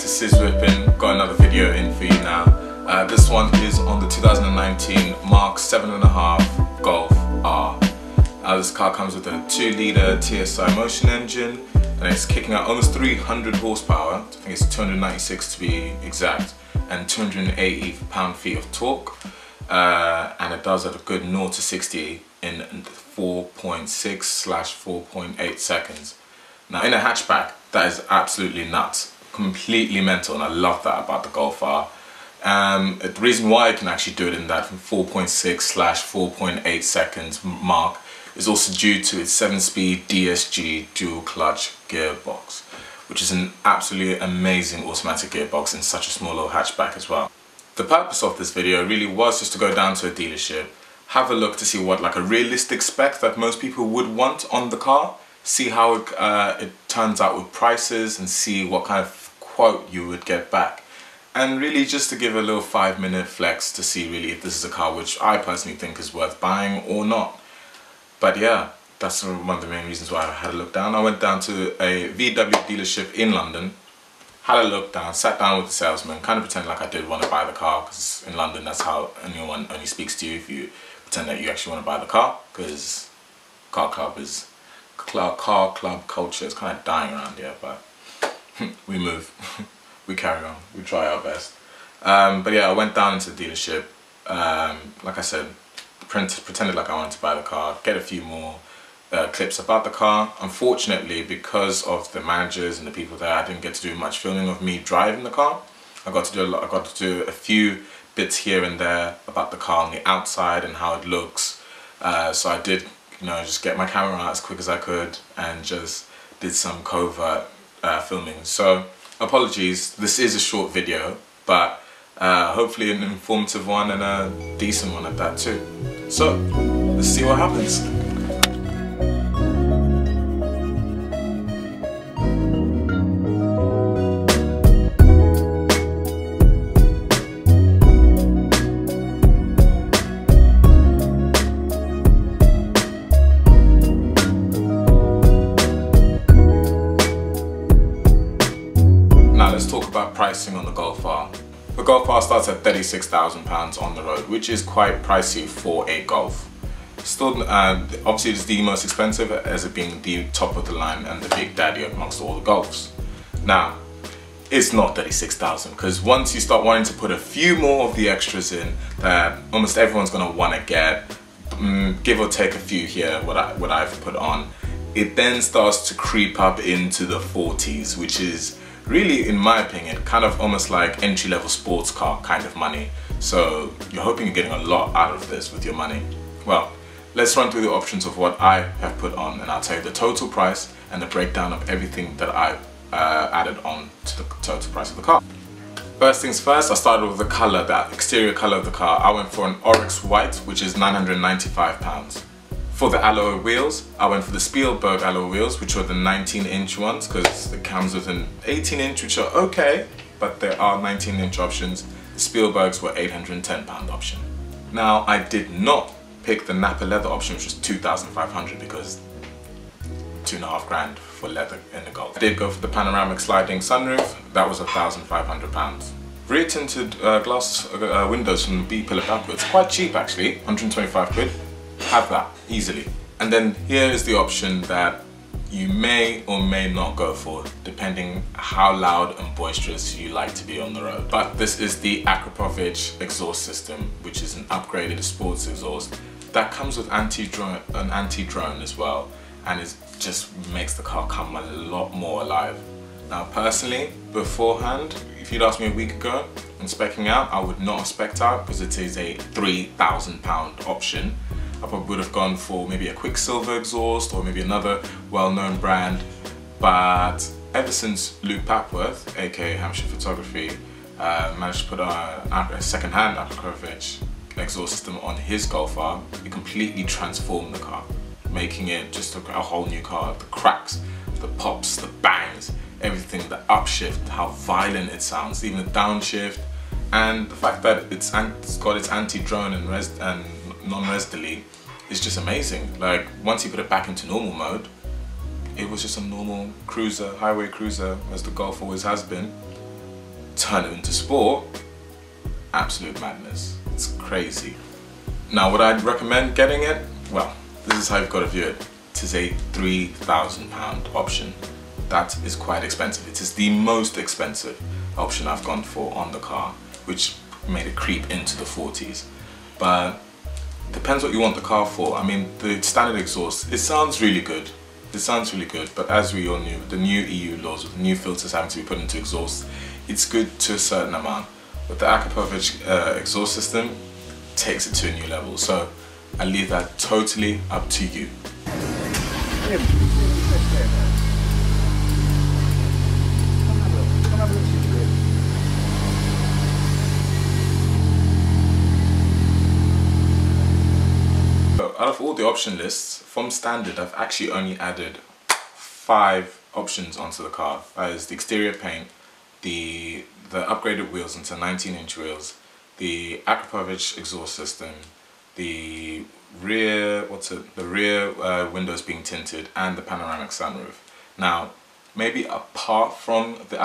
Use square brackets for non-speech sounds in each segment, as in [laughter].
to Siz Whippin'. Got another video in for you now. Uh, this one is on the 2019 Mark 7.5 Golf R. Uh, this car comes with a 2 litre TSI motion engine and it's kicking out almost 300 horsepower. I think it's 296 to be exact and 280 pound-feet of torque. Uh, and it does at a good 0 to 60 in 4.6 slash 4.8 seconds. Now in a hatchback, that is absolutely nuts, completely mental, and I love that about the Golf R. Um, the reason why I can actually do it in that from 4.6 slash 4.8 seconds mark is also due to its 7-speed DSG dual clutch gearbox, which is an absolutely amazing automatic gearbox in such a small little hatchback as well. The purpose of this video really was just to go down to a dealership, have a look to see what like a realistic spec that most people would want on the car, see how it, uh, it turns out with prices and see what kind of quote you would get back. And really just to give a little five minute flex to see really if this is a car which I personally think is worth buying or not. But yeah, that's one of the main reasons why I had a look down. I went down to a VW dealership in London, had a look down, sat down with the salesman, kind of pretend like I did want to buy the car because in London that's how anyone only speaks to you if you pretend that you actually want to buy the car because car club is car, car club culture is kind of dying around here, but [laughs] we move, [laughs] we carry on, we try our best. Um, but yeah, I went down into the dealership. Um, like I said, pretended like I wanted to buy the car, get a few more uh, clips about the car. Unfortunately, because of the managers and the people there, I didn't get to do much filming of me driving the car. I got to do a lot. I got to do a few bits here and there about the car on the outside and how it looks. Uh, so I did you know, just get my camera out as quick as I could and just did some covert uh, filming. So apologies, this is a short video, but uh, hopefully an informative one and a decent one at that too. So let's see what happens. Pricing on the Golf R. The Golf R starts at £36,000 on the road, which is quite pricey for a Golf. Still, uh, obviously it's the most expensive as it being the top of the line and the big daddy amongst all the Golfs. Now, it's not 36,000 because once you start wanting to put a few more of the extras in that almost everyone's going to want to get, um, give or take a few here, what, I, what I've put on, it then starts to creep up into the 40s, which is really, in my opinion, kind of almost like entry-level sports car kind of money. So you're hoping you're getting a lot out of this with your money. Well, let's run through the options of what I have put on and I'll tell you the total price and the breakdown of everything that I uh, added on to the total price of the car. First things first, I started with the color, the exterior color of the car. I went for an Oryx White, which is 995 pounds. For the alloy wheels, I went for the Spielberg alloy wheels, which are the 19 inch ones, because it comes with an 18 inch, which are okay, but there are 19 inch options. The Spielbergs were 810 pound option. Now, I did not pick the Nappa leather option, which was 2,500 because two and a half grand for leather in the Golf. I did go for the panoramic sliding sunroof, that was 1,500 pounds. Rear tinted uh, glass uh, windows from the B pillar backwards, quite cheap actually, 125 quid have that easily. And then here is the option that you may or may not go for depending how loud and boisterous you like to be on the road. But this is the Akrapovic exhaust system, which is an upgraded sports exhaust that comes with anti-drone, an anti-drone as well, and it just makes the car come a lot more alive. Now personally, beforehand, if you'd asked me a week ago, and specking out, I would not have specced out because it is a £3,000 option I probably would have gone for maybe a Quicksilver exhaust or maybe another well-known brand. But ever since Luke Papworth, aka Hampshire Photography, uh, managed to put a, a second-hand Akrapovic exhaust system on his Golf R, it completely transformed the car, making it just a, a whole new car. The cracks, the pops, the bangs, everything, the upshift, how violent it sounds, even the downshift, and the fact that it's, it's got its anti-drone and, and non-res delete is just amazing. Like once you put it back into normal mode, it was just a normal cruiser, highway cruiser, as the Golf always has been. Turn it into sport, absolute madness. It's crazy. Now, would I recommend getting it? Well, this is how you've got to view it. It is a £3,000 option. That is quite expensive. It is the most expensive option I've gone for on the car, which made it creep into the 40s. But depends what you want the car for. I mean, the standard exhaust, it sounds really good. It sounds really good, but as we all knew, the new EU laws with new filters having to be put into exhaust, it's good to a certain amount. But the Akrapovic uh, exhaust system takes it to a new level. So I leave that totally up to you. out of all the option lists, from standard, I've actually only added five options onto the car. That is the exterior paint, the the upgraded wheels into 19 inch wheels, the Akrapovic exhaust system, the rear what's it the rear uh, windows being tinted and the panoramic sunroof. Now maybe apart from the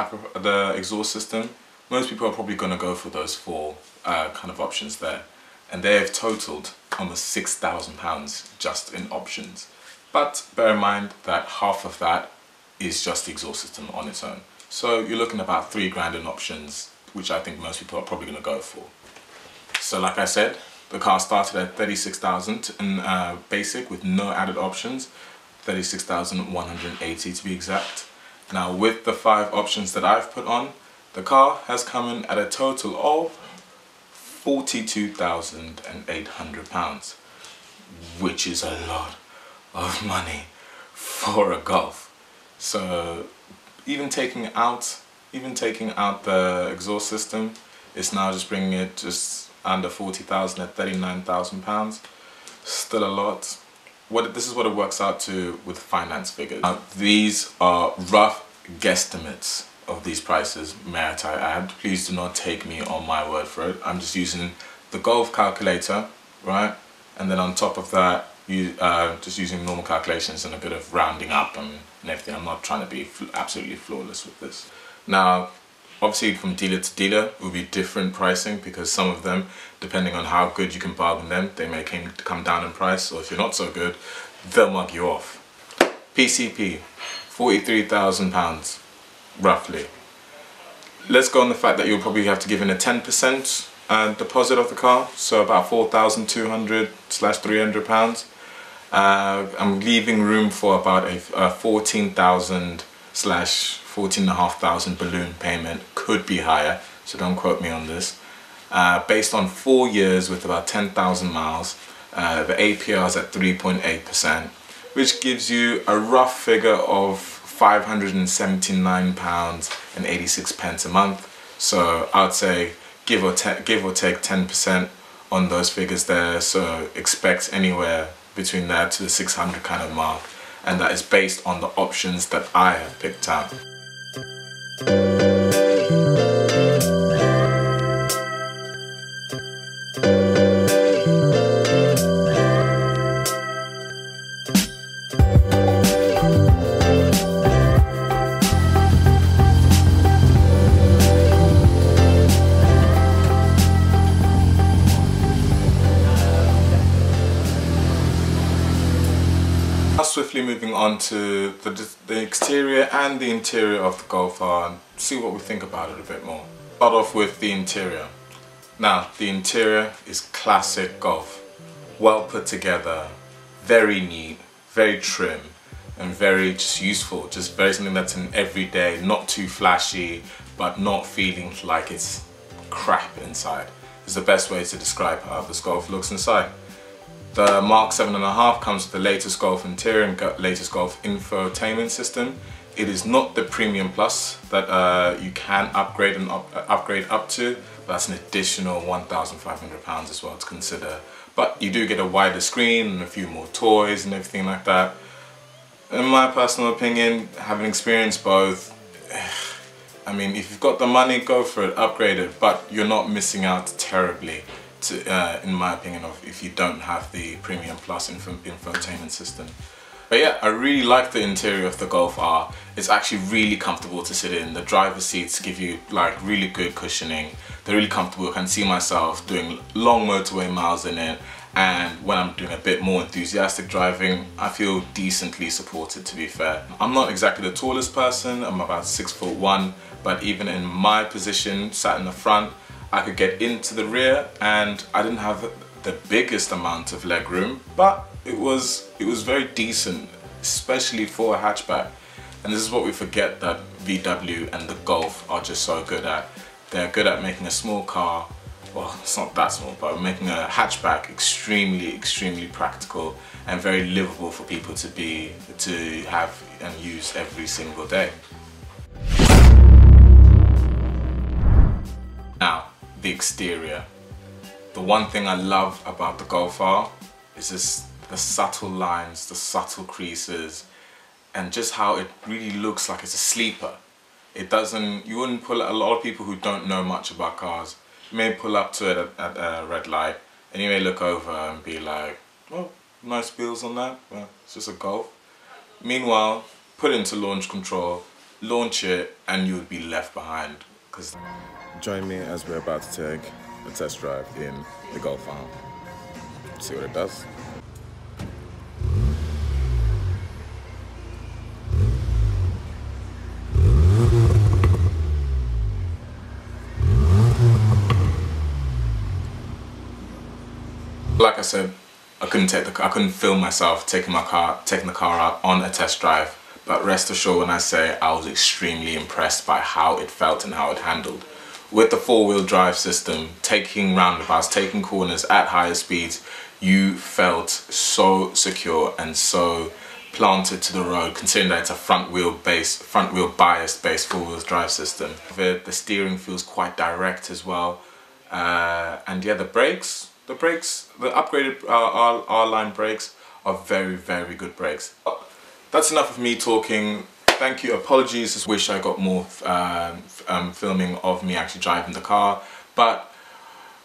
the exhaust system, most people are probably going to go for those four uh, kind of options there, and they have totaled almost six thousand pounds just in options. But bear in mind that half of that is just the exhaust system on its own. So you're looking about three grand in options, which I think most people are probably going to go for. So like I said, the car started at 36,000 in uh, basic with no added options, 36,180 to be exact. Now with the five options that I've put on, the car has come in at a total of 42,800 pounds, which is a lot of money for a Golf. So even taking out, even taking out the exhaust system, it's now just bringing it just under 40,000 at 39,000 pounds. Still a lot. What this is what it works out to with finance figures. Now, these are rough guesstimates of these prices, may I add. Please do not take me on my word for it. I'm just using the golf calculator, right? And then on top of that, you uh, just using normal calculations and a bit of rounding up and, and everything. I'm not trying to be absolutely flawless with this. Now, obviously from dealer to dealer will be different pricing because some of them, depending on how good you can bargain them, they may come down in price or if you're not so good, they'll mug you off. PCP, £43,000 roughly. Let's go on the fact that you'll probably have to give in a 10% uh, deposit of the car, so about 4,200 slash 300 pounds. Uh, I'm leaving room for about a, a 14,000 slash 14,500 balloon payment, could be higher, so don't quote me on this. Uh, based on four years with about 10,000 miles, uh, the APR is at 3.8%, which gives you a rough figure of 579 pounds and 86 pence a month. So I'd say give or give or take 10% on those figures there. So expect anywhere between that to the 600 kind of mark, and that is based on the options that I have picked out. Moving on to the, the exterior and the interior of the Golf R and see what we think about it a bit more. Start off with the interior. Now, the interior is classic Golf. Well put together, very neat, very trim, and very just useful. Just very something that's an everyday, not too flashy, but not feeling like it's crap inside. Is the best way to describe how this Golf looks inside. The Mark 7.5 comes with the latest Golf interior and latest Golf infotainment system. It is not the Premium Plus that uh, you can upgrade and up, uh, upgrade up to. That's an additional £1,500 as well to consider. But you do get a wider screen and a few more toys and everything like that. In my personal opinion, having experienced both, [sighs] I mean, if you've got the money, go for it, upgrade it, but you're not missing out terribly to, uh, in my opinion, of if you don't have the Premium Plus info infotainment system. But yeah, I really like the interior of the Golf R. It's actually really comfortable to sit in. The driver's seats give you like really good cushioning. They're really comfortable. I can see myself doing long motorway miles in it. And when I'm doing a bit more enthusiastic driving, I feel decently supported to be fair. I'm not exactly the tallest person, I'm about six foot one, but even in my position, sat in the front, I could get into the rear and I didn't have the biggest amount of leg room, but it was it was very decent, especially for a hatchback. And this is what we forget that VW and the Golf are just so good at. They're good at making a small car, well, [laughs] it's not that small, but making a hatchback extremely, extremely practical and very livable for people to be, to have and use every single day. Now, the exterior. The one thing I love about the Golf R is just the subtle lines, the subtle creases, and just how it really looks like it's a sleeper. It doesn't, you wouldn't pull, a lot of people who don't know much about cars, may pull up to it at, at a red light, and you may look over and be like, well, nice wheels on that, well, it's just a Golf. Meanwhile, put into launch control, launch it, and you would be left behind. Cause Join me as we're about to take a test drive in the Golf R. See what it does. like I said, I couldn't take the I couldn't film myself taking my car taking the car out on a test drive. But rest assured when I say I was extremely impressed by how it felt and how it handled. With the four-wheel drive system, taking roundabouts, taking corners at higher speeds, you felt so secure and so planted to the road considering that it's a front wheel base front wheel bias based four-wheel drive system the, the steering feels quite direct as well uh, and yeah the brakes the brakes, the upgraded uh, R, R line brakes are very, very good brakes. That's enough of me talking. Thank you. Apologies. Just wish I got more um, um, filming of me actually driving the car. But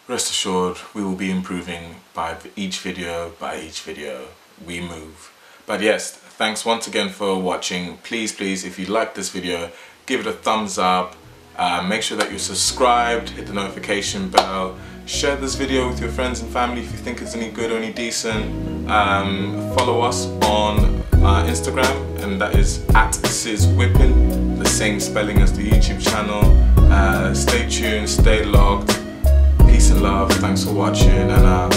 rest assured, we will be improving by each video, by each video we move. But yes, thanks once again for watching. Please, please, if you like this video, give it a thumbs up. Uh, make sure that you're subscribed, hit the notification bell, share this video with your friends and family if you think it's any good or any decent. Um, follow us on uh, Instagram and that is at SizWhippin', the same spelling as the YouTube channel. Uh, stay tuned, stay logged. Peace and love, thanks for watching and uh,